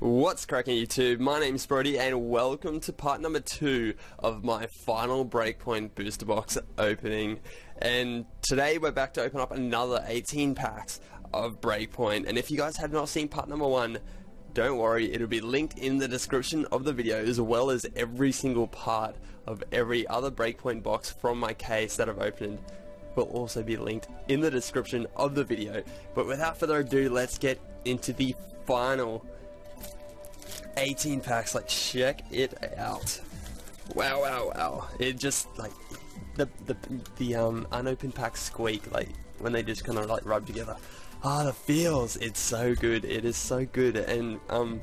What's cracking YouTube? My name's Brodie and welcome to part number two of my final Breakpoint booster box opening. And today we're back to open up another 18 packs of Breakpoint. And if you guys have not seen part number one, don't worry, it'll be linked in the description of the video as well as every single part of every other Breakpoint box from my case that I've opened will also be linked in the description of the video. But without further ado, let's get into the final 18 packs, like check it out. Wow, wow, wow. It just like the the the um unopened packs squeak like when they just kind of like rub together. Ah, oh, the feels. It's so good. It is so good. And um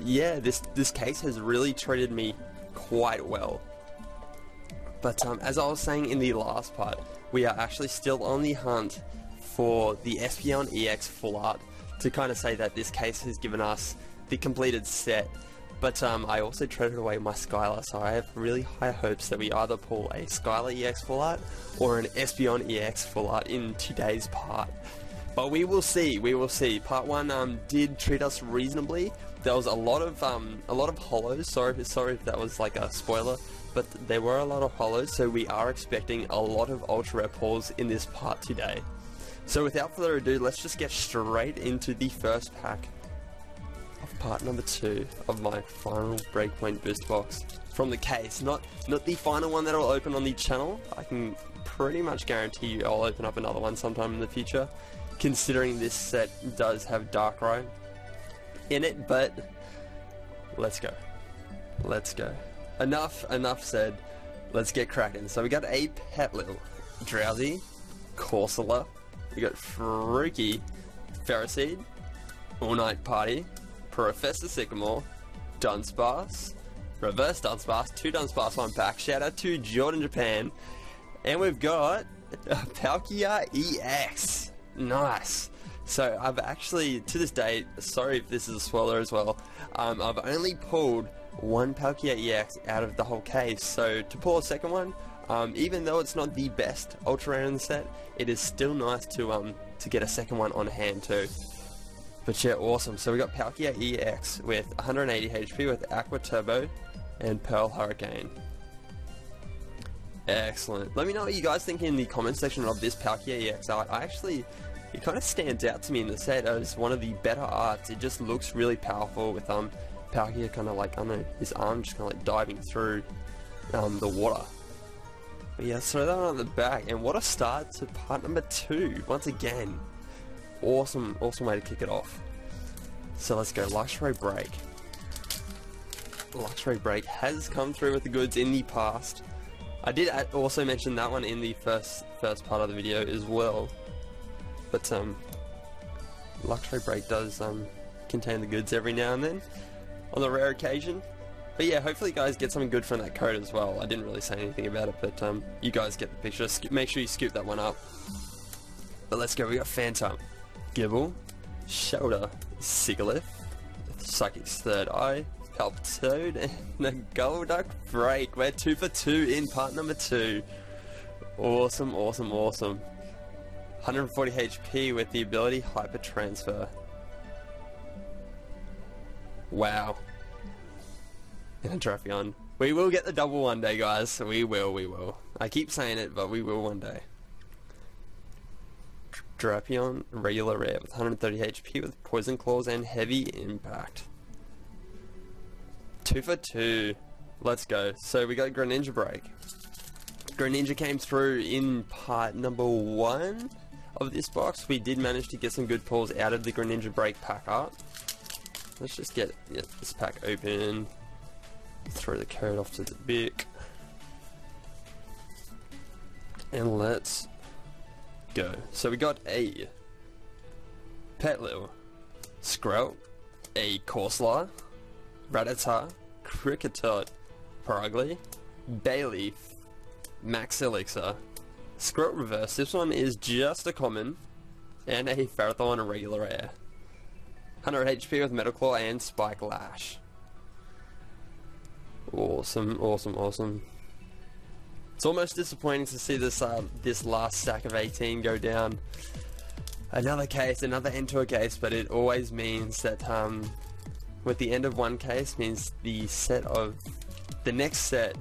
yeah, this this case has really treated me quite well. But um as I was saying in the last part, we are actually still on the hunt for the Espeon EX full art to kind of say that this case has given us the completed set. But um, I also traded away my Skyla, so I have really high hopes that we either pull a Skyla EX full art or an Espeon EX full art in today's part. But we will see, we will see. Part 1 um, did treat us reasonably. There was a lot of um, a lot of holos, sorry, sorry if that was like a spoiler, but there were a lot of holos, so we are expecting a lot of ultra rare pulls in this part today. So without further ado, let's just get straight into the first pack of part number two of my final Breakpoint boost box from the case. Not not the final one that I'll open on the channel. I can pretty much guarantee you I'll open up another one sometime in the future, considering this set does have Darkrai in it, but let's go. Let's go. Enough, enough said. Let's get cracking. So we got a Petilil, Drowzee, Corsola, we got Freaky, Ferroseed, All Night Party, Professor Sycamore, Dunsparce, Reverse Dunsparce, two Dunsparce, one pack. Shout out to Jordan Japan. And we've got Palkia EX. Nice. So I've actually, to this day, sorry if this is a spoiler as well, um, I've only pulled one Palkia EX out of the whole case. So to pull a second one, um, even though it's not the best Ultra Rare in the set, it is still nice to um to get a second one on hand too. But yeah, awesome. So we got Palkia EX with 180 HP with Aqua Turbo and Pearl Hurricane. Excellent. Let me know what you guys think in the comment section of this Palkia EX art. I actually, it kind of stands out to me in the set as one of the better arts. It just looks really powerful with um Palkia kind of like, I don't know, his arm just kind of like diving through um, the water. But yeah, throw that on the back, and what a start to part number two, once again awesome, awesome way to kick it off. So let's go, Luxray Break. Luxray Break has come through with the goods in the past. I did also mention that one in the first first part of the video as well. But um, Luxray Break does um, contain the goods every now and then, on the rare occasion. But yeah, hopefully you guys get something good from that code as well. I didn't really say anything about it, but um, you guys get the picture. Make sure you scoop that one up. But let's go, we got Phantom. Gible, Shoulder, Sigilyph, Psychic's Third Eye, Palpitoad, and the Golduck Break. We're two for two in part number two. Awesome, awesome, awesome. 140 HP with the ability Hyper Transfer. Wow. And a Drapion. We will get the double one day, guys. We will, we will. I keep saying it, but we will one day. Drapion, regular rare with 130 HP with Poison Claws and Heavy Impact. Two for two. Let's go. So we got Greninja Break. Greninja came through in part number one of this box. We did manage to get some good pulls out of the Greninja Break pack art. Let's just get, get this pack open. Throw the code off to the Bic. And let's go. So we got a Petilil, Skrelp, a Corsola, Rattata, Kricketot, Purugly, Bayleef, Max Elixir, Skrelp Reverse, this one is just a common, and a Ferrothorn a regular air. 100 HP with Metal Claw and Spike Lash. Awesome, awesome, awesome. It's almost disappointing to see this uh, this last stack of 18 go down. Another case, another end to a case, but it always means that um, with the end of one case means the set of the next set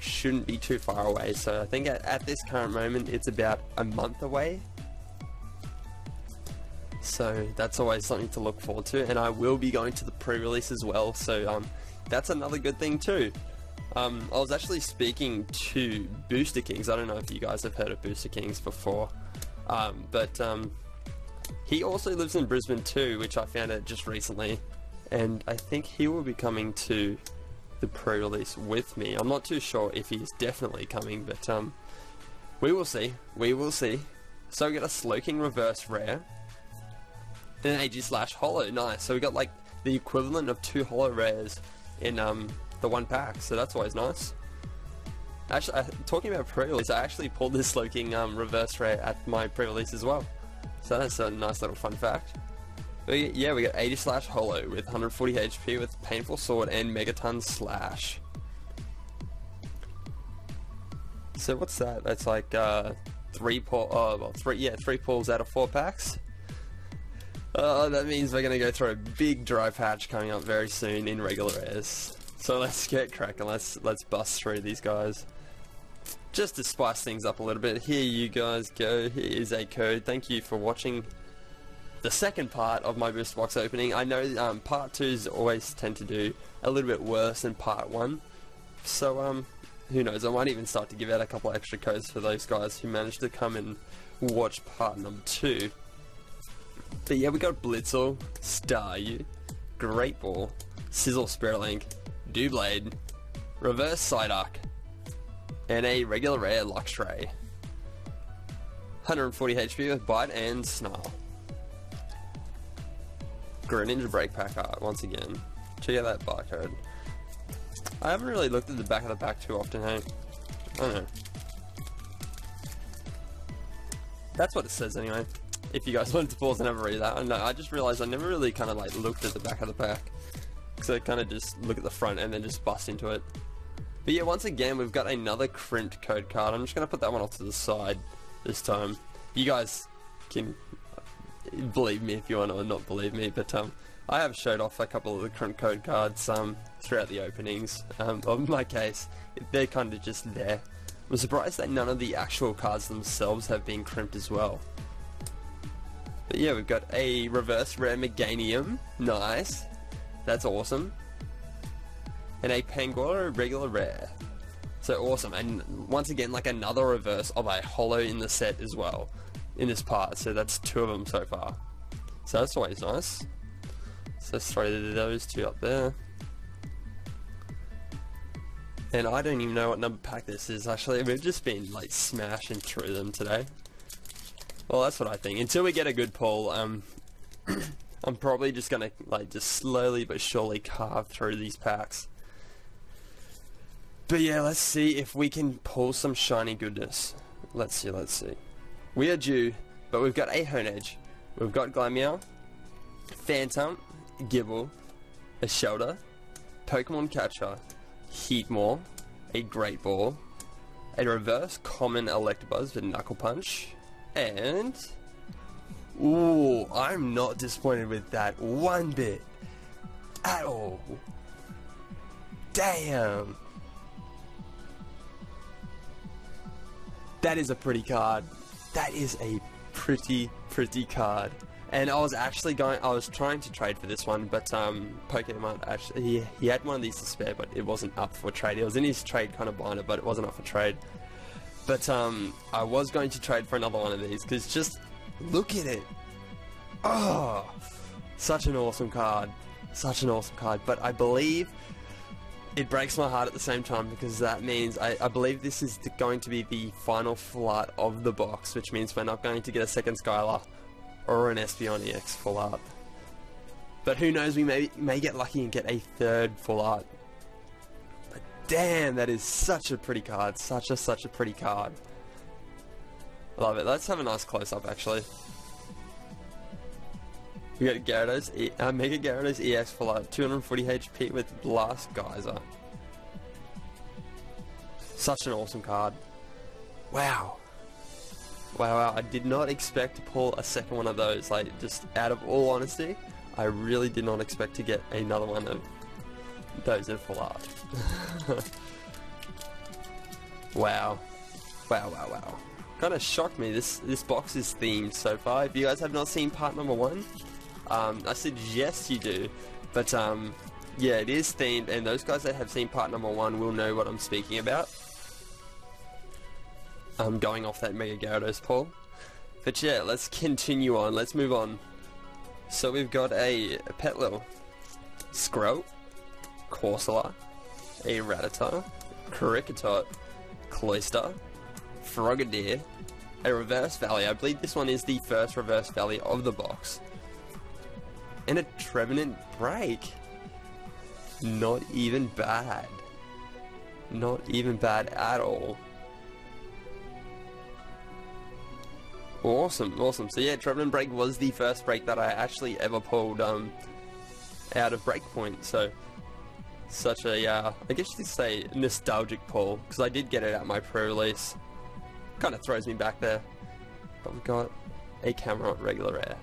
shouldn't be too far away. So I think at, at this current moment it's about a month away. So that's always something to look forward to. And I will be going to the pre-release as well. So um, that's another good thing too. Um, I was actually speaking to Booster Kings. I don't know if you guys have heard of Booster Kings before, um, but um, he also lives in Brisbane too, which I found out just recently, and I think he will be coming to the pre-release with me. I'm not too sure if he's definitely coming, but um, we will see. We will see. So we got a Slowking Reverse Rare, an AG slash Holo. Nice. So we got like the equivalent of two Holo Rares in um the one pack, so that's always nice. Actually, uh, talking about pre-release, I actually pulled this Slowking um, reverse rare at my pre-release as well. So that's a nice little fun fact. But yeah, we got 80 slash holo with 140 HP with painful sword and megaton slash. So what's that? That's like uh, three pull. Oh, well, three. Yeah, three pulls out of four packs. Uh, that means we're gonna go through a big dry patch coming up very soon in regular airs. So let's get cracking. Let's let's bust through these guys. Just to spice things up a little bit, here you guys go. Here is a code. Thank you for watching the second part of my booster box opening. I know um, part twos always tend to do a little bit worse than part one. So um, who knows? I might even start to give out a couple extra codes for those guys who managed to come and watch part number two. But yeah, we got Blitzle, Staryu, Great Ball, Sizzle Spirit Link, Doublade, Reverse Psyduck, and a regular rare Luxray. 140 HP with Bite and Snarl. Greninja Break Pack art once again. Check out that barcode. I haven't really looked at the back of the pack too often, hey? I don't know. That's what it says anyway. If you guys wanted to pause and a read that. I know, I just realized I never really kind of like looked at the back of the pack. So I kind of just look at the front and then just bust into it. But yeah, once again, we've got another Crimped code card. I'm just going to put that one off to the side this time. You guys can believe me if you want or not believe me, but um, I have showed off a couple of the Crimped code cards um, throughout the openings. Um, of my case, they're kind of just there. I'm surprised that none of the actual cards themselves have been crimped as well. But yeah, we've got a reverse rare Meganium. Nice. That's awesome. And a Pangoro regular rare. So awesome. And once again, like another reverse of a hollow in the set as well. In this part. So that's two of them so far. So that's always nice. So let's throw those two up there. And I don't even know what number pack this is actually. We've just been like smashing through them today. Well, that's what I think. Until we get a good pull, um, I'm probably just gonna like just slowly but surely carve through these packs. But yeah, let's see if we can pull some shiny goodness. Let's see, let's see. We are due, but we've got a Honedge, we've got Glameow, Phantom, Gible, a Shelter, Pokemon Catcher, Heatmor, a Great Ball, a reverse common Electabuzz with Knuckle Punch, and Ooh, I'm not disappointed with that one bit. At all. Damn. That is a pretty card. That is a pretty, pretty card. And I was actually going, I was trying to trade for this one, but um, Pokemon actually, he, he had one of these to spare, but it wasn't up for trade. It was in his trade kind of binder, but it wasn't up for trade. But um, I was going to trade for another one of these, because just Look at it. Oh, such an awesome card. Such an awesome card. But I believe it breaks my heart at the same time because that means I, I believe this is going to be the final flight of the box, which means we're not going to get a second Skyla or an Espeon EX full art. But who knows, we may, may get lucky and get a third full art. But damn, that is such a pretty card. Such a, such a pretty card. Love it. Let's have a nice close-up, actually. We got Gyarados, e uh, Mega Gyarados EX for like 240 HP with Blast Geyser. Such an awesome card. Wow. Wow, wow, I did not expect to pull a second one of those, like, just out of all honesty. I really did not expect to get another one of those in full art. wow. Wow, wow, wow. Kind of shocked me. This this box is themed so far. If you guys have not seen part number one, um, I suggest you do. But um, yeah, it is themed, and those guys that have seen part number one will know what I'm speaking about. I'm going off that Mega Gyarados poll. But yeah, let's continue on. Let's move on. So we've got a, a Petilil, Skroat, Corsola, a Rattata, Kricketot, Cloyster, Frogadier, a Reverse Valley. I believe this one is the first Reverse Valley of the box. And a Trevenant Break. Not even bad. Not even bad at all. Awesome, awesome. So yeah, Trevenant Break was the first break that I actually ever pulled um, out of Breakpoint. So such a, uh, I guess you could say nostalgic pull because I did get it at my pre-release. Kind of throws me back there. But we've got a camera on regular air.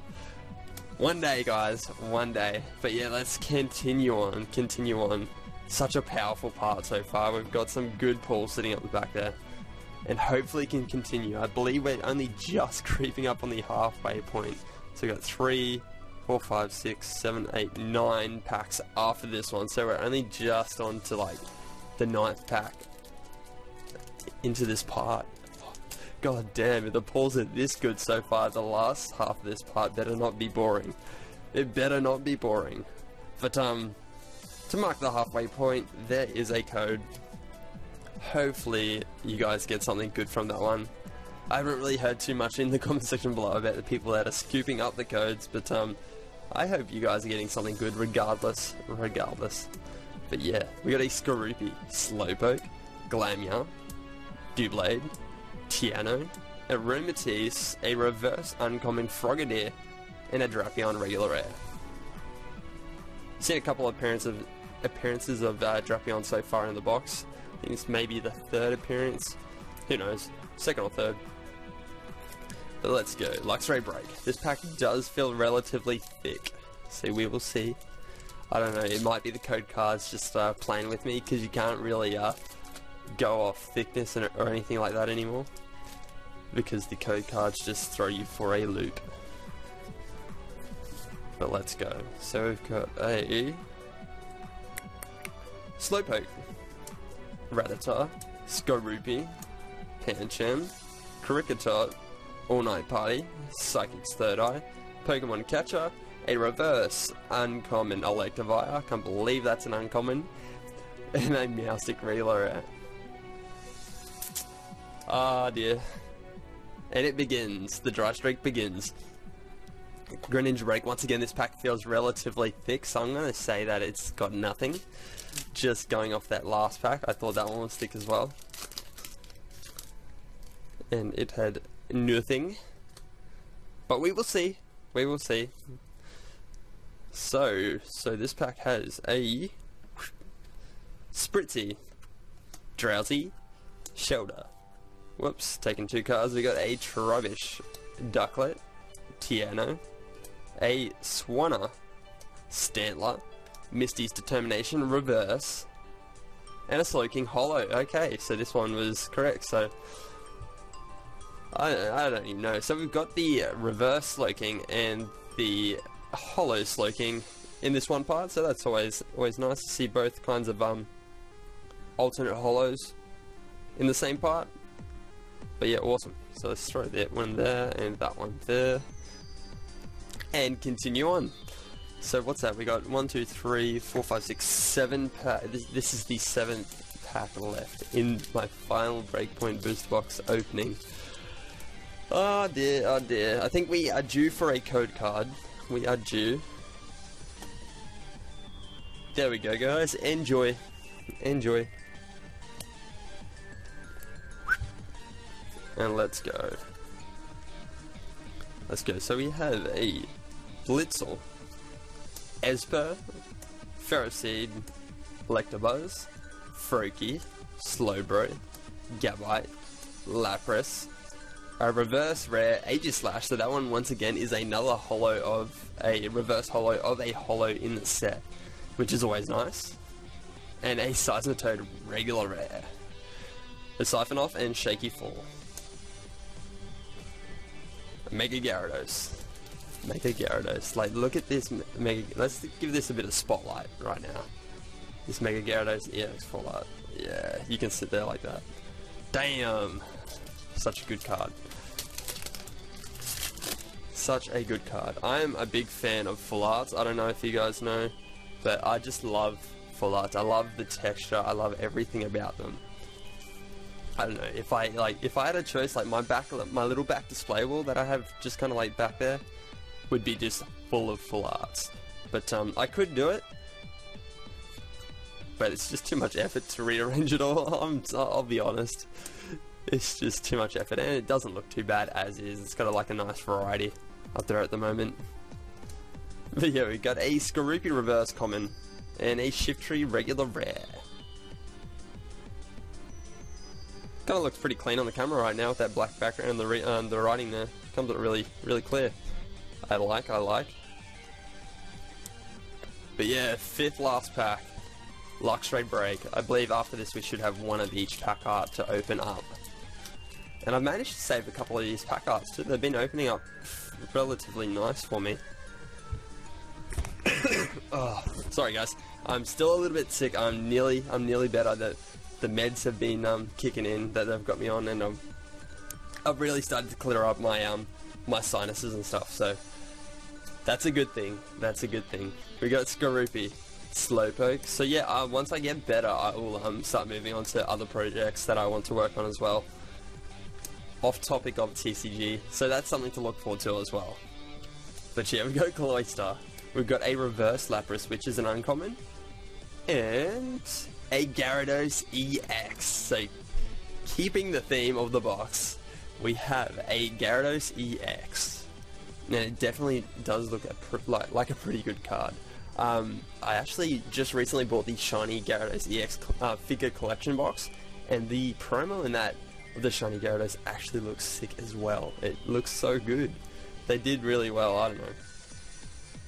One day, guys, one day. But yeah, let's continue on, continue on. Such a powerful part so far. We've got some good pulls sitting up the back there and hopefully can continue. I believe we're only just creeping up on the halfway point. So we've got three, four, five, six, seven, eight, nine packs after this one. So we're only just on to like the ninth pack into this part. God damn, if the pulls are this good so far, the last half of this part better not be boring. It better not be boring. But um, to mark the halfway point, there is a code hopefully you guys get something good from that one. I haven't really heard too much in the comment section below about the people that are scooping up the codes, but um, I hope you guys are getting something good regardless, regardless. But yeah, we got a Skorupi, Slowpoke, Glameow, Doublade, Tiano, a Aromatisse, a Reverse Uncommon Frogadier, and a Drapion Regular Air. Seen a couple of appearances of, appearances of uh, Drapion so far in the box I think it's maybe the third appearance. Who knows? Second or third. But let's go. Luxray Break. This pack does feel relatively thick. So we will see. I don't know, it might be the code cards just uh, playing with me because you can't really uh, go off thickness or anything like that anymore. Because the code cards just throw you for a loop. But let's go. So we've got a Slowpoke. Rattata, Skorupi, Pancham, Kricketot, All Night Party, Psychic's Third Eye, Pokemon Catcher, a reverse uncommon Electivire, I can't believe that's an uncommon, and a Meowstic Reload. Ah dear. And it begins, the dry streak begins. Greninja Break, once again this pack feels relatively thick, so I'm going to say that it's got nothing just going off that last pack, I thought that one would stick as well. And it had nothing. But we will see. We will see. So, so this pack has a Spritzee, Drowzee, Shelter. Whoops, taking two cards. We got a Trubbish, Ducklett, Tiano, a Swanna, Stantler, Misty's Determination, Reverse, and a Slowking Holo. Okay, so this one was correct. So I, I don't even know. So we've got the Reverse Slowking and the Holo Slowking in this one part. So that's always always nice to see both kinds of um alternate holos in the same part. But yeah, awesome. So let's throw that one there and that one there. And continue on. So what's that? We got one, two, three, four, five, six, seven pack. This, this is the seventh pack left in my final Breakpoint boost box opening. Oh dear, oh dear. I think we are due for a code card. We are due. There we go, guys. Enjoy. Enjoy. And let's go. Let's go. So we have a Blitzle. Espurr, Ferroseed, Electabuzz, Froakie, Slowbro, Gabite, Lapras, a reverse rare Aegislash. So that one once again is another holo of a reverse holo of a holo in the set, which is always nice. And a Seismitoad regular rare. A Siphonoth and Shaky Fall. Mega Gyarados. Mega Gyarados. Like, look at this Mega... Let's give this a bit of spotlight right now. This Mega Gyarados EX full art. Yeah, you can sit there like that. Damn! Such a good card. Such a good card. I am a big fan of full arts. I don't know if you guys know, but I just love full arts. I love the texture. I love everything about them. I don't know if I like if I had a choice like my back my little back display wall that I have just kind of like back there would be just full of full arts. But um, I could do it. But it's just too much effort to rearrange it all. I'm, I'll be honest. It's just too much effort and it doesn't look too bad as is. It's got like a nice variety up there at the moment. But yeah we got a Skorupi reverse common and a Shiftry regular rare Kind of looks pretty clean on the camera right now with that black background and the, um, the writing there. Comes out really, really clear. I like, I like. But yeah, fifth last pack. Luxray Break. I believe after this we should have one of each pack art to open up. And I've managed to save a couple of these pack arts too. They've been opening up relatively nice for me. oh, sorry guys. I'm still a little bit sick. I'm nearly, I'm nearly better. That the meds have been um, kicking in that they've got me on, and I've, I've really started to clear up my um, my sinuses and stuff. So that's a good thing. That's a good thing. We got Skorupi, Slowpoke. So yeah, uh, once I get better, I will um, start moving on to other projects that I want to work on as well. Off topic of TCG, so that's something to look forward to as well. But yeah, we got Cloyster. We've got a reverse Lapras, which is an uncommon. And a Gyarados EX. So, keeping the theme of the box, we have a Gyarados EX. And it definitely does look like, like a pretty good card. Um, I actually just recently bought the shiny Gyarados EX uh, figure collection box, and the promo in that of the shiny Gyarados actually looks sick as well. It looks so good. They did really well, I don't know.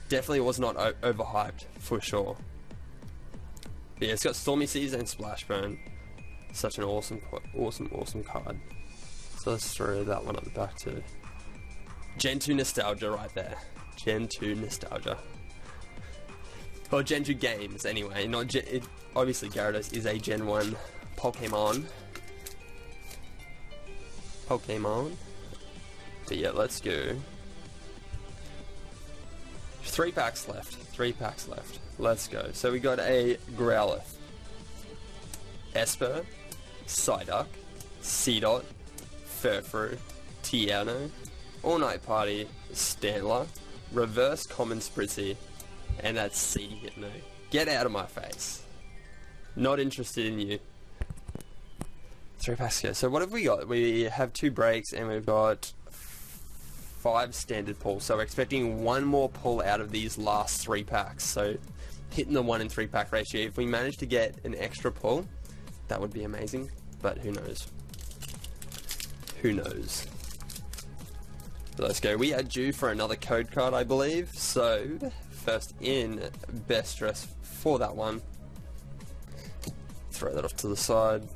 Definitely was not overhyped, for sure yeah, it's got Stormy Seas and Splashburn. Such an awesome, awesome, awesome card. So let's throw that one at the back too. Gen 2 nostalgia right there. Gen 2 nostalgia. Or Gen 2 games anyway. Not Gen, it, obviously Gyarados is a Gen 1 Pokemon. Pokemon. But yeah, let's go. Three packs left. Three packs left. Let's go. So we got a Growlithe, Espurr, Psyduck, Seedot, Furfrou, Tiano, All Night Party, Stantler, Reverse Common Spritzee, and that's Seedy Hypno. Get out of my face. Not interested in you. Three packs go. So what have we got? We have two breaks and we've got five standard pulls. So we're expecting one more pull out of these last three packs. So hitting the one in three pack ratio. If we manage to get an extra pull, that would be amazing. But who knows? Who knows? let's go. We are due for another code card, I believe. So first in, best dress for that one. Throw that off to the side.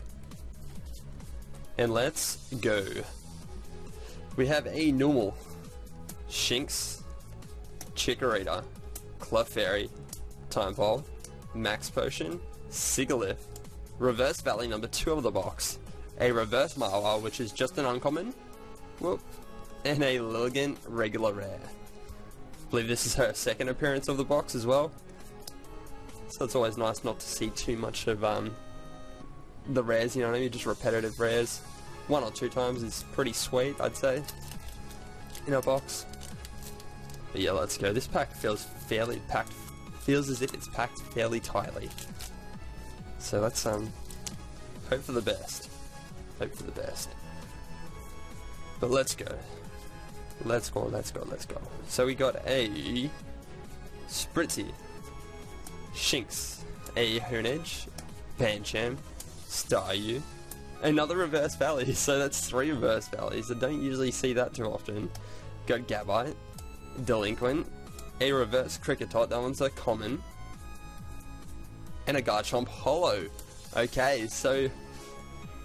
And let's go. We have a normal Shinx, Chikorita, Clefairy, Time Max Potion, Sigilyph, Reverse Valley number 2 of the box, a Reverse Mawile which is just an uncommon, whoop, and a Lilligant regular rare. I believe this is her second appearance of the box as well. So it's always nice not to see too much of um, the rares, you know what I mean, just repetitive rares. One or two times is pretty sweet, I'd say, in a box. But yeah, let's go. This pack feels fairly packed feels as if it's packed fairly tightly. So let's um hope for the best. Hope for the best. But let's go. Let's go, let's go, let's go. So we got a Spritzee, Shinx, a Honedge, Pancham, Staryu, another reverse valley. So that's three reverse valleys. I don't usually see that too often. Got Gabite, Delinquent, a reverse Kricketot, that one's a common, and a Garchomp Holo. Okay, so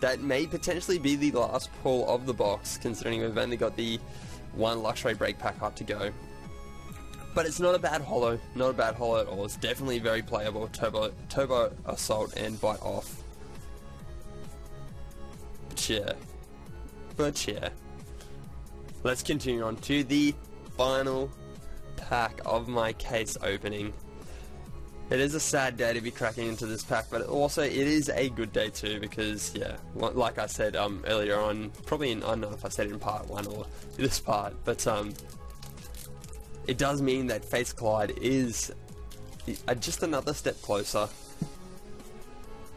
that may potentially be the last pull of the box, considering we've only got the one Luxray Break Pack up to go. But it's not a bad holo, not a bad holo at all. It's definitely very playable. Turbo, turbo Assault and Bite Off. But yeah. But yeah. Let's continue on to the final pack of my case opening. It is a sad day to be cracking into this pack, but also it is a good day too because, yeah, like I said um, earlier on, probably in, I don't know if I said in part one or this part, but um, it does mean that Fates Collide is just another step closer,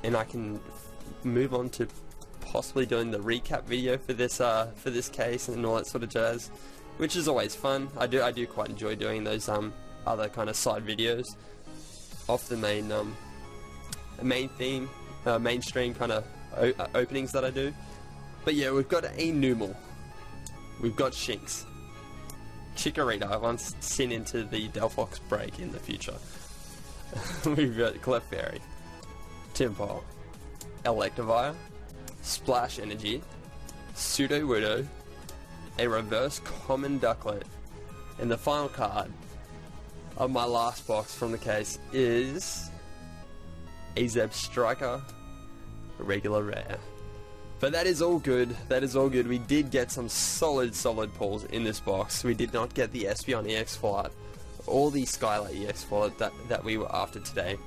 and I can move on to possibly doing the recap video for this uh, for this case and all that sort of jazz, which is always fun. I do I do quite enjoy doing those um, other kind of side videos off the main um, main theme, uh, mainstream kind of uh, openings that I do. But yeah, we've got a Numel, we've got Shinx, Chikorita once sent into the Delphox break in the future. we've got Clefairy, Tympole, Electivire, Splash Energy, Sudowoodo, a reverse common ducklett, and the final card of my last box from the case is a Zebstrika, regular rare. But that is all good. That is all good. We did get some solid, solid pulls in this box. We did not get the Espeon EX Flight or the Skyla EX Flight that, that we were after today.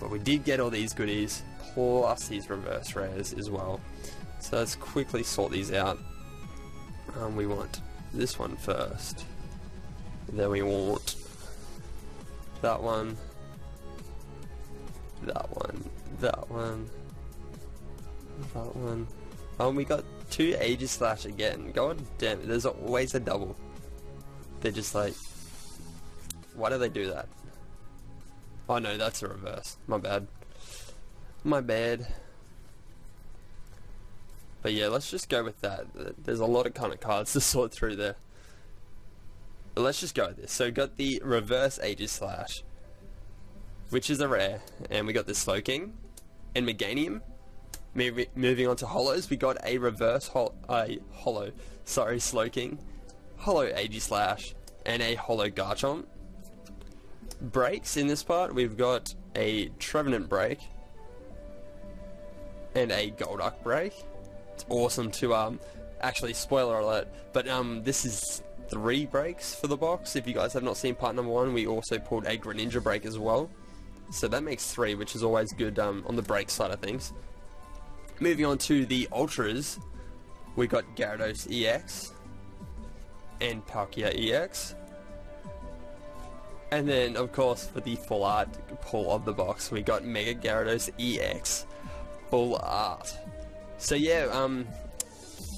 But we did get all these goodies, plus these reverse rares as well. So let's quickly sort these out. Um, we want this one first. Then we want that one, that one, that one, that one. Oh, we got two Aegislash again. God damn it, there's always a double. They're just like, why do they do that? Oh no, that's a reverse. My bad. My bad. But yeah, let's just go with that. There's a lot of kind of cards to sort through there. But let's just go with this. So we got the reverse Aegislash, which is a rare, and we got the Slowking and Meganium. Moving on to holos, we got a reverse hol a holo, sorry, Slowking, holo Aegislash, and a holo Garchomp. Breaks in this part, we've got a Trevenant break and a Golduck break. It's awesome to um actually spoiler alert, but um this is three breaks for the box. If you guys have not seen part number one, we also pulled a Greninja break as well. So that makes three, which is always good um, on the break side of things. Moving on to the Ultras, we got Gyarados EX and Palkia EX. And then, of course, for the full art pull of the box, we got Mega Gyarados EX full art. So yeah, um,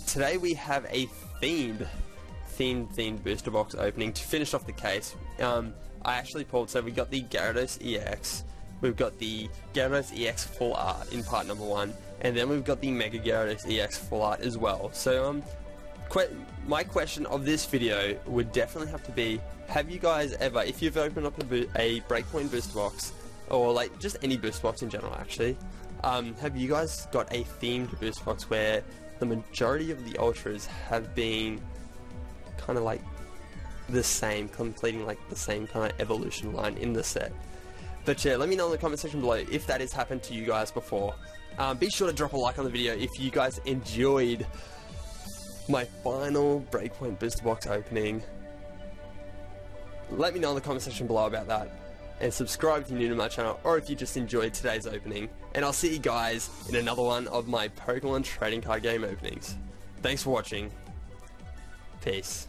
today we have a themed themed themed booster box opening to finish off the case. Um, I actually pulled, so we got the Gyarados EX, we've got the Gyarados EX Full Art in part number one, and then we've got the Mega Gyarados EX Full Art as well. So um, que my question of this video would definitely have to be, have you guys ever, if you've opened up a, a Breakpoint booster box, or like just any booster box in general actually, um, have you guys got a themed booster box where the majority of the ultras have been kind of like the same, completing like the same kind of evolution line in the set. But yeah, let me know in the comment section below if that has happened to you guys before. Um, be sure to drop a like on the video if you guys enjoyed my final Breakpoint booster box opening. Let me know in the comment section below about that. And subscribe if you're new to my channel or if you just enjoyed today's opening. And I'll see you guys in another one of my Pokemon trading card game openings. Thanks for watching. Peace.